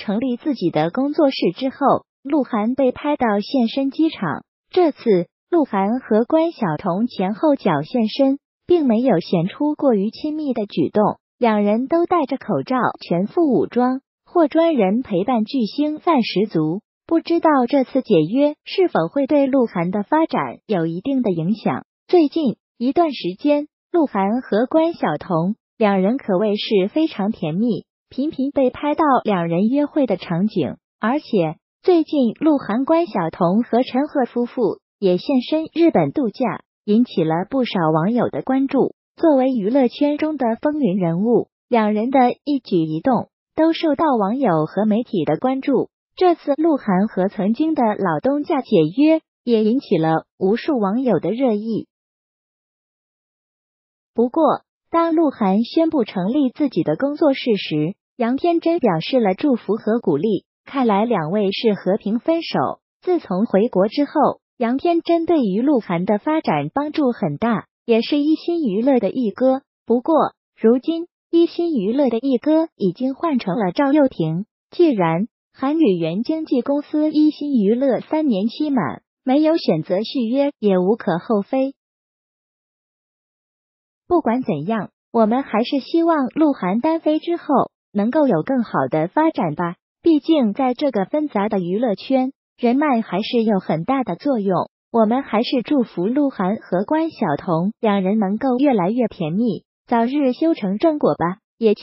成立自己的工作室之后，鹿晗被拍到现身机场。这次，鹿晗和关晓彤前后脚现身，并没有显出过于亲密的举动，两人都戴着口罩，全副武装，或专人陪伴巨星范十足。不知道这次解约是否会对鹿晗的发展有一定的影响？最近一段时间，鹿晗和关晓彤两人可谓是非常甜蜜。频频被拍到两人约会的场景，而且最近鹿晗、关晓彤和陈赫夫妇也现身日本度假，引起了不少网友的关注。作为娱乐圈中的风云人物，两人的一举一动都受到网友和媒体的关注。这次鹿晗和曾经的老东家解约，也引起了无数网友的热议。不过，当鹿晗宣布成立自己的工作室时，杨天真表示了祝福和鼓励，看来两位是和平分手。自从回国之后，杨天真对于鹿晗的发展帮助很大，也是一心娱乐的一哥。不过，如今一心娱乐的一哥已经换成了赵又廷。既然韩语原经纪公司一心娱乐三年期满，没有选择续约，也无可厚非。不管怎样，我们还是希望鹿晗单飞之后。能够有更好的发展吧。毕竟在这个纷杂的娱乐圈，人脉还是有很大的作用。我们还是祝福鹿晗和关晓彤两人能够越来越甜蜜，早日修成正果吧。也期。